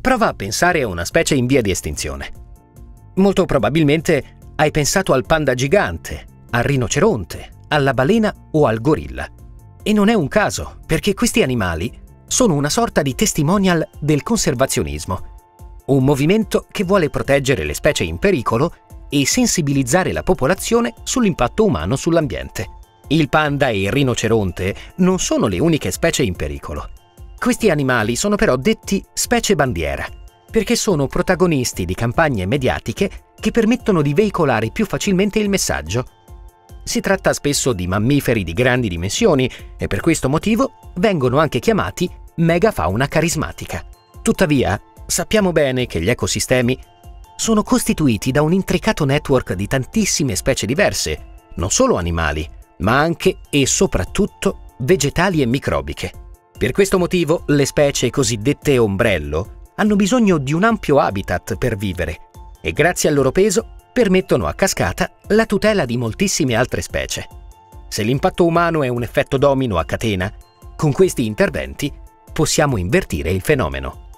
Prova a pensare a una specie in via di estinzione. Molto probabilmente hai pensato al panda gigante, al rinoceronte, alla balena o al gorilla. E non è un caso, perché questi animali sono una sorta di testimonial del conservazionismo, un movimento che vuole proteggere le specie in pericolo e sensibilizzare la popolazione sull'impatto umano sull'ambiente. Il panda e il rinoceronte non sono le uniche specie in pericolo. Questi animali sono però detti specie bandiera, perché sono protagonisti di campagne mediatiche che permettono di veicolare più facilmente il messaggio. Si tratta spesso di mammiferi di grandi dimensioni e per questo motivo vengono anche chiamati megafauna carismatica. Tuttavia, sappiamo bene che gli ecosistemi sono costituiti da un intricato network di tantissime specie diverse, non solo animali, ma anche e soprattutto vegetali e microbiche. Per questo motivo le specie cosiddette ombrello hanno bisogno di un ampio habitat per vivere e grazie al loro peso permettono a cascata la tutela di moltissime altre specie. Se l'impatto umano è un effetto domino a catena, con questi interventi possiamo invertire il fenomeno.